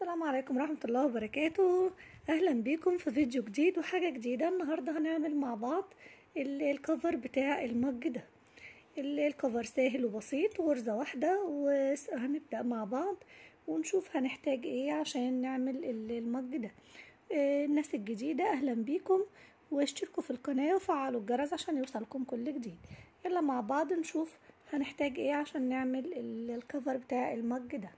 السلام عليكم ورحمة الله وبركاته. أهلا بيكم في فيديو جديد وحاجة جديدة. النهاردة هنعمل مع بعض ال- الكفر بتاع المج ده. ال- الكفر سهل وبسيط غرزة واحدة وهنبدأ مع بعض ونشوف هنحتاج إيه عشان نعمل ال- المج ده. آه، الناس الجديدة أهلا بيكم واشتركوا في القناة وفعلوا الجرس عشان يوصلكم كل جديد. يلا مع بعض نشوف هنحتاج إيه عشان نعمل ال- الكفر بتاع المج ده.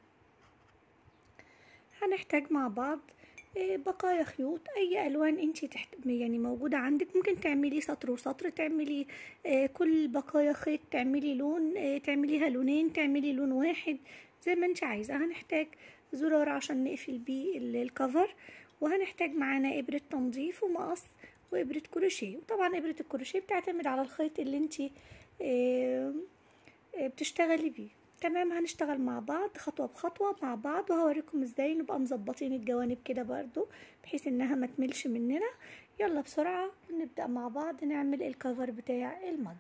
هنحتاج مع بعض آه، بقايا خيوط أي ألوان انتي تحت يعني موجودة عندك ممكن تعملي سطر وسطر تعملي آه، كل بقايا خيط تعملي لون آه، تعمليها لونين تعملي لون واحد زي ما أنت عايزة. هنحتاج زرار عشان نقفل بيه ال- ال cover وهنحتاج معانا إبرة تنظيف ومقص وإبرة كروشيه. وطبعا إبرة الكروشيه بتعتمد على الخيط اللي آه، بتشتغلي بيه. تمام هنشتغل مع بعض خطوة بخطوة مع بعض وهوريكم إزاي نبقى مظبطين الجوانب كده برضو بحيث إنها ما تملش مننا. يلا بسرعة نبدأ مع بعض نعمل الكفر بتاع المج.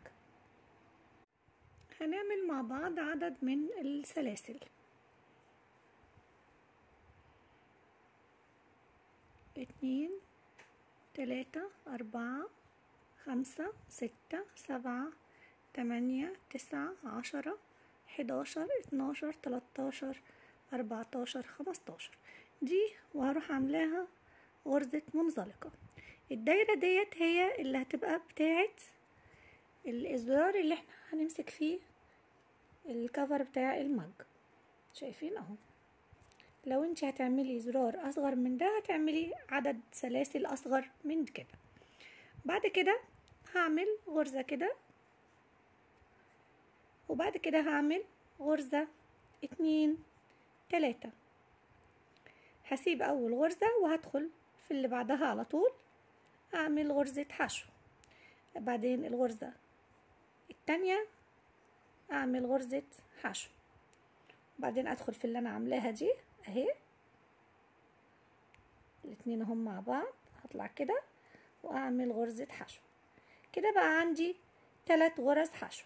هنعمل مع بعض عدد من السلاسل. اتنين تلاتة أربعة خمسة ستة سبعة تمانية تسعة عشرة حداشر اتناشر تلاتاشر أربعتاشر خمستاشر. دي وهروح عاملاها غرزة منزلقة. الدايرة ديت هي اللي هتبقى بتاعت الإزرار اللي إحنا هنمسك فيه الكفر بتاع المج. شايفين اهو. لو انت هتعملي زرار أصغر من ده هتعملي عدد سلاسل أصغر من كده. بعد كده هعمل غرزة كده وبعد كده هعمل غرزة اتنين تلاتة. هسيب أول غرزة وهدخل في اللي بعدها على طول. اعمل غرزة حشو. بعدين الغرزة التانية اعمل غرزة حشو. بعدين أدخل في اللي أنا عاملاها دي أهي. الاتنين هم مع بعض. هطلع كده وأعمل غرزة حشو. كده بقى عندي تلات غرز حشو.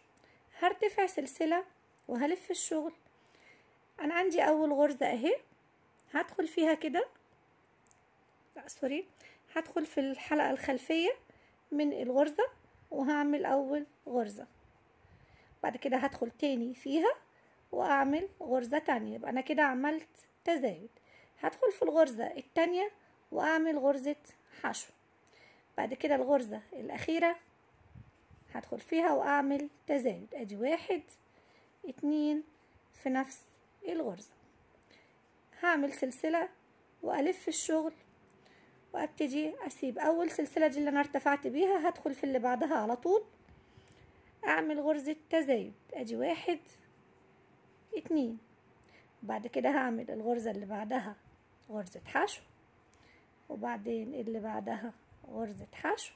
هرتفع سلسلة وهلف الشغل. أنا عندي أول غرزة أهي. هدخل فيها كده. لا سوري. هدخل في الحلقة الخلفية من الغرزة وهعمل أول غرزة. بعد كده هدخل تاني فيها وأعمل غرزة تانية. يبقى أنا كده عملت تزايد. هدخل في الغرزة التانية وأعمل غرزة حشو. بعد كده الغرزة الأخيرة هدخل فيها وأعمل تزايد. أدي واحد اتنين في نفس الغرزة. هعمل سلسلة وألف الشغل وأبتدي أسيب أول سلسلة دي اللي أنا ارتفعت بيها هدخل في اللي بعدها على طول. أعمل غرزة تزايد. أدي واحد اتنين. بعد كده هعمل الغرزة اللي بعدها غرزة حشو وبعدين اللي بعدها غرزة حشو.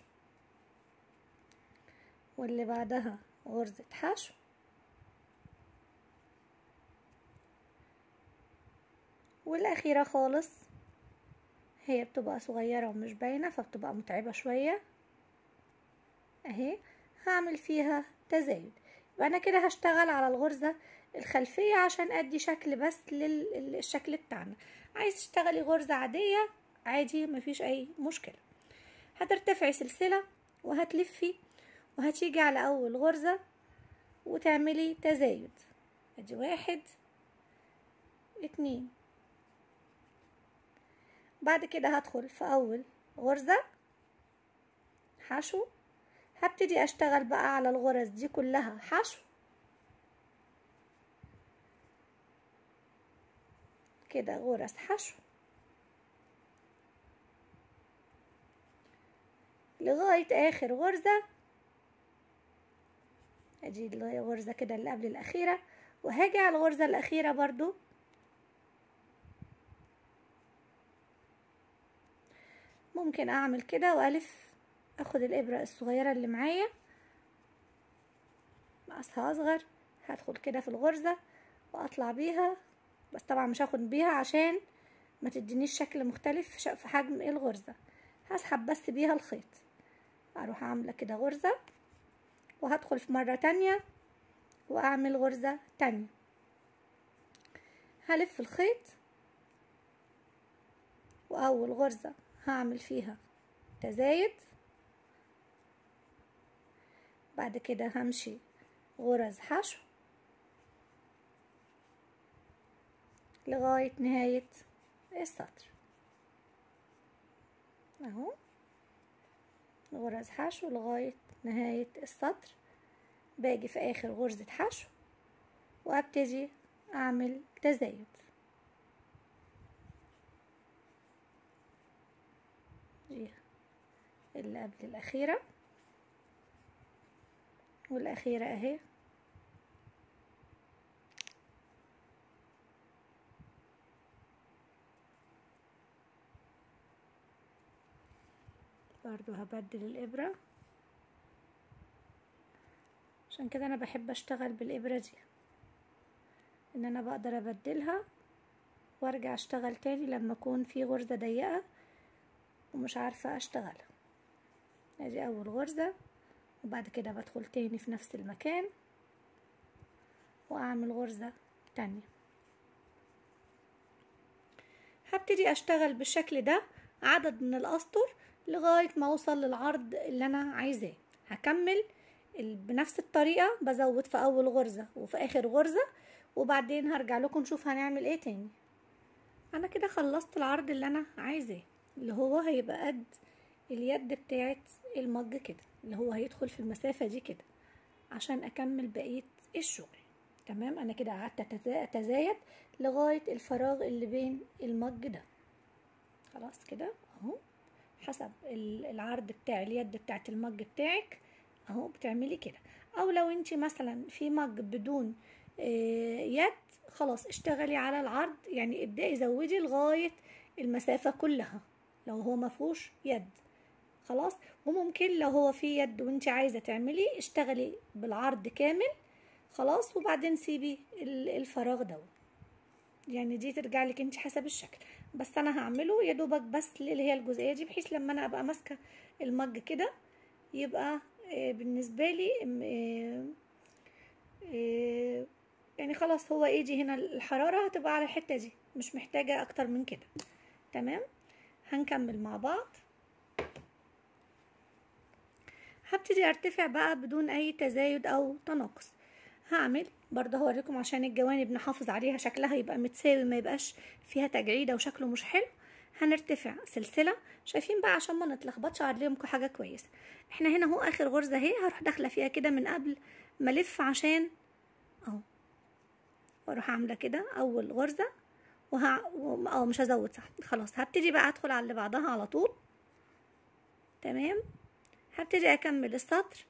واللي بعدها غرزة حشو والأخيرة خالص هي بتبقى صغيرة ومش باينة فبتبقى متعبة شوية. أهي هعمل فيها تزايد. يبقى أنا كده هشتغل على الغرزة الخلفية عشان أدي شكل بس للشكل بتاعنا. عايز تشتغلي غرزة عادية؟ عادي مفيش أي مشكلة. هترتفعي سلسلة وهتلفي وهتيجي على أول غرزة وتعملي تزايد. أدي واحد اتنين. بعد كده هدخل في أول غرزة حشو. هبتدي أشتغل بقى على الغرز دي كلها حشو. كده غرز حشو. لغاية آخر غرزة ادي الغرزة كده اللي قبل الأخيرة وهاجي على الغرزة الأخيرة برضو. ممكن أعمل كده وألف آخد الإبرة الصغيرة اللي معايا. مقاسها أصغر هدخل كده في الغرزة وأطلع بيها. بس طبعا مش هاخد بيها عشان ما تدينيش شكل مختلف في حجم الغرزة. هسحب بس بيها الخيط. أروح عاملة كده غرزة. وهدخل في مرة تانية وأعمل غرزة تانية. هلف الخيط وأول غرزة هعمل فيها تزايد. بعد كده همشي غرز حشو لغاية نهاية السطر. أهو. غرز حشو لغاية نهاية السطر باجي في آخر غرزة حشو وأبتدي أعمل تزايد. دي اللي قبل الأخيرة. والأخيرة أهي. برضو هبدل الإبرة. عشان كده أنا بحب أشتغل بالابرة دي إن أنا بقدر أبدلها وأرجع أشتغل تاني لما أكون في غرزة ضيقة ومش عارفة أشتغلها. أدي أول غرزة وبعد كده بدخل تاني في نفس المكان وأعمل غرزة تانية. هبتدي أشتغل بالشكل ده عدد من الأسطر لغاية ما أوصل للعرض اللي أنا عايزاه. هكمل بنفس الطريقة بزود في أول غرزة وفي آخر غرزة وبعدين هرجع لكم نشوف هنعمل إيه تاني. أنا كده خلصت العرض اللي أنا عايزاه اللي هو هيبقى قد اليد بتاعت المج كده اللي هو هيدخل في المسافة دي كده عشان أكمل بقية الشغل. تمام؟ أنا كده قعدت أتزايد لغاية الفراغ اللي بين المج ده. خلاص كده؟ أهو. حسب العرض بتاع اليد بتاعت المج بتاعك. اهو بتعملي كده. أو لو انت مثلا في مج بدون يد خلاص اشتغلي على العرض يعني ابدأي زودي لغاية المسافة كلها. لو هو مفهوش يد. خلاص؟ وممكن لو هو في يد وانت عايزة تعملي اشتغلي بالعرض كامل. خلاص؟ وبعدين سيبي الفراغ ده يعني دي ترجع لك انت حسب الشكل. بس أنا هعمله يا دوبك بس اللي هي الجزئية دي بحيث لما أنا أبقى ماسكة المج كده يبقى بالنسبة لي يعني خلاص هو يجي هنا الحرارة هتبقى على الحتة دي مش محتاجة أكتر من كده. تمام؟ هنكمل مع بعض. هبتدي أرتفع بقى بدون أي تزايد أو تناقص. هعمل برضه هوريكم عشان الجوانب نحافظ عليها شكلها يبقى متساوي ما يبقاش فيها تجعيده وشكله مش حلو. هنرتفع سلسلة شايفين بقى عشان ما نتلخبطش عليكم حاجة كويسة. إحنا هنا أهو آخر غرزة أهي هروح داخلة فيها كده من قبل ما ألف عشان أهو. وأروح عاملة كده أول غرزة وها أه مش هزود صح. خلاص هبتدي بقى أدخل على اللي بعدها على طول. تمام؟ هبتدي أكمل السطر.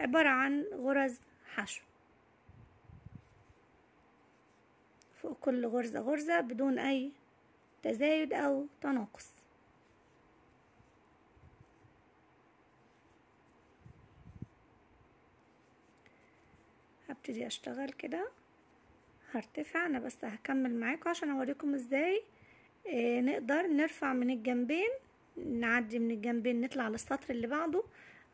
عبارة عن غرز حشو. فوق كل غرزة غرزة بدون أي تزايد أو تناقص هبتدي أشتغل كده. هرتفع. أنا بس هكمل معاكم عشان أوريكم إزاي. آه نقدر نرفع من الجنبين نعدي من الجنبين نطلع للسطر اللي بعده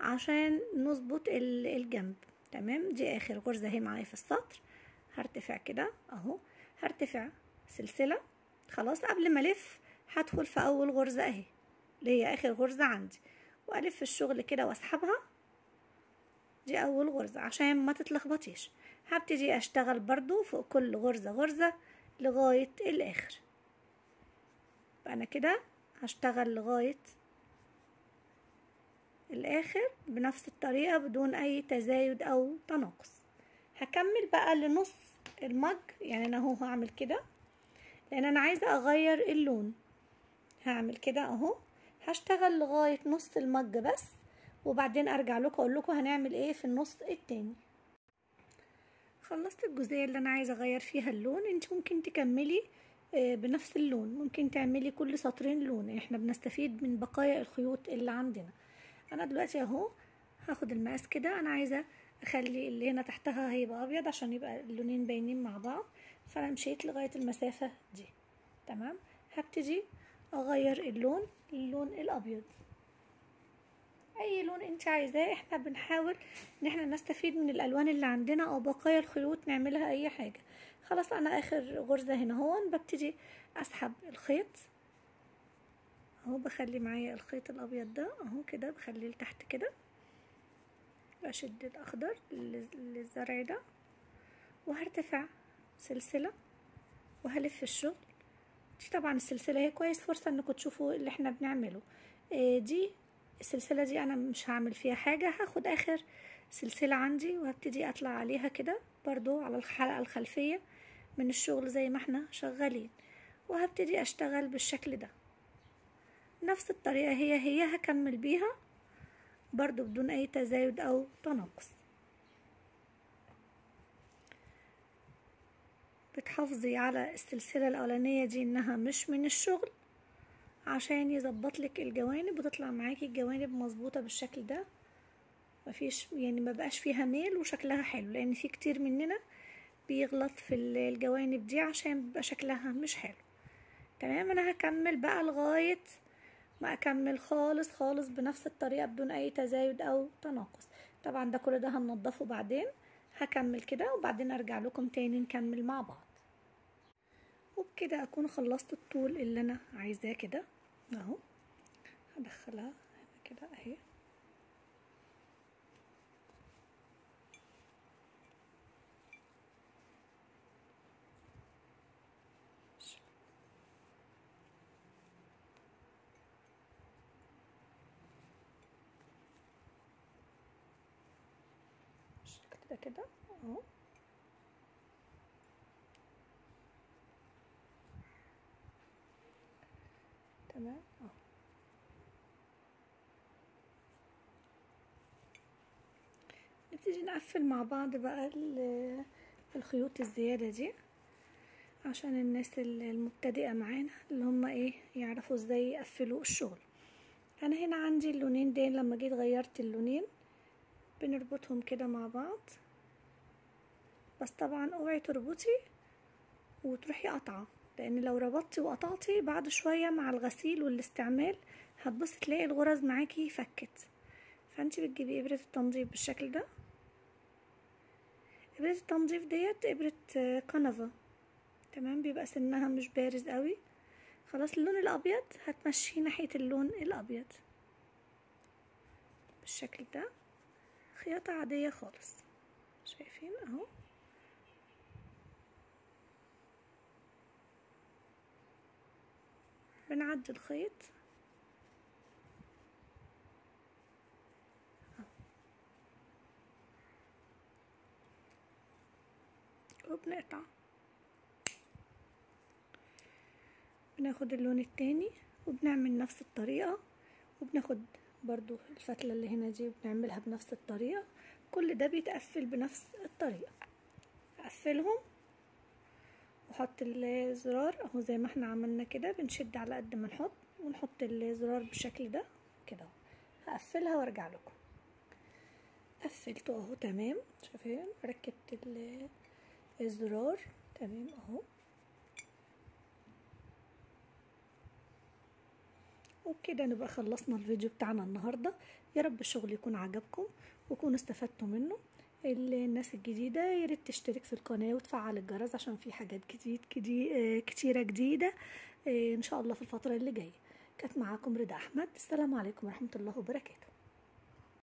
عشان نظبط الجنب. تمام؟ دي آخر غرزة أهي معايا في السطر. هرتفع كده أهو. هرتفع سلسلة. خلاص قبل ما ألف هدخل في أول غرزة أهي اللي هي آخر غرزة عندي. وألف الشغل كده وأسحبها. دي أول غرزة عشان ما تتلخبطيش. هبتدي أشتغل برضو فوق كل غرزة غرزة لغاية الآخر. أنا كده هشتغل لغاية الآخر بنفس الطريقة بدون أي تزايد أو تناقص. هكمل بقى لنص المج يعني أنا أهو هعمل كده. لأن أنا عايزة أغير اللون. هعمل كده أهو. هشتغل لغاية نص المج بس وبعدين أرجع لكم أقول لكم هنعمل إيه في النص التاني. خلصت الجزئية اللي أنا عايزة أغير فيها اللون. أنت ممكن تكملي بنفس اللون. ممكن تعملي كل سطرين لون. إحنا بنستفيد من بقايا الخيوط اللي عندنا. أنا دلوقتي أهو هاخد المقاس كده. أنا عايزة أخلي اللي هنا تحتها هيبقى أبيض عشان يبقى اللونين باينين مع بعض. فانا مشيت لغاية المسافة دي. تمام؟ هبتدي أغير اللون للون الأبيض. أي لون أنت عايزاه إحنا بنحاول إن إحنا نستفيد من الألوان اللي عندنا أو بقايا الخيوط نعملها أي حاجة. خلاص أنا آخر غرزة هنا هون. ببتدي أسحب الخيط. أهو بخلي معايا الخيط الأبيض ده. أهو كده بخليه لتحت كده. بشد الأخضر للزرع ده. وهرتفع. سلسلة وهلف الشغل. دي طبعا السلسلة هي كويس فرصة إنكم تشوفوا اللي إحنا بنعمله. آه دي السلسلة دي أنا مش هعمل فيها حاجة هاخد آخر سلسلة عندي وهبتدي أطلع عليها كده برضو على الحلقة الخلفية من الشغل زي ما إحنا شغالين. وهبتدي أشتغل بالشكل ده. نفس الطريقة هي هي هكمل بيها برضو بدون أي تزايد أو تناقص. بتحافظي على السلسلة الأولانية دي إنها مش من الشغل عشان يظبط لك الجوانب وتطلع معاكي الجوانب مظبوطة بالشكل ده. مفيش يعني ما بقاش فيها ميل وشكلها حلو لأن في كتير مننا بيغلط في الجوانب دي عشان بيبقى شكلها مش حلو. تمام؟ أنا هكمل بقى لغاية ما أكمل خالص خالص بنفس الطريقة بدون أي تزايد أو تناقص. طبعا ده كل ده هننضفه بعدين. هكمل كده وبعدين أرجع لكم تاني نكمل مع بعض. وبكده أكون خلصت الطول اللي أنا عايزاه كده. أهو. هدخلها هنا كده أهي. كده كده. أهو. تمام؟ اهو نبتدي نقفل مع بعض بقى الخيوط الزيادة دي عشان الناس المبتدئة معانا اللي هم إيه يعرفوا إزاي يقفلوا الشغل. أنا هنا عندي اللونين دي لما جيت غيرت اللونين بنربطهم كده مع بعض. بس طبعا اوعي تربطي وتروحي قطعة لأن لو ربطتي وقطعتي بعد شوية مع الغسيل والاستعمال هتبصي تلاقي الغرز معاكي فكت. فأنت بتجيبي إبرة التنظيف بالشكل ده. إبرة التنظيف ديت إبرة كنفة. تمام؟ بيبقى سنها مش بارز قوي. خلاص اللون الأبيض هتمشيه ناحية اللون الأبيض. بالشكل ده. خياطة عادية خالص. شايفين أهو؟ بنعدي الخيط. وبنقطع بناخد اللون التاني وبنعمل نفس الطريقة وبناخد برضو الفتلة اللي هنا دي وبنعملها بنفس الطريقة. كل ده بيتقفل بنفس الطريقة. أقفلهم وحط الزرار أهو زي ما إحنا عملنا كده بنشد على قد ما نحط ونحط الزرار بالشكل ده كده هقفلها وأرجع لكم. قفلته أهو تمام. شايفين؟ ركبت الزرار تمام أهو. وبكده نبقى خلصنا الفيديو بتاعنا النهاردة. يا رب الشغل يكون عجبكم وكونوا استفدتوا منه. الناس الجديدة يا ريت تشترك في القناة وتفعل الجرس عشان في حاجات جديد كتيرة جديدة. إن شاء الله في الفترة اللي جاية. كانت معاكم رضا أحمد. السلام عليكم ورحمة الله وبركاته.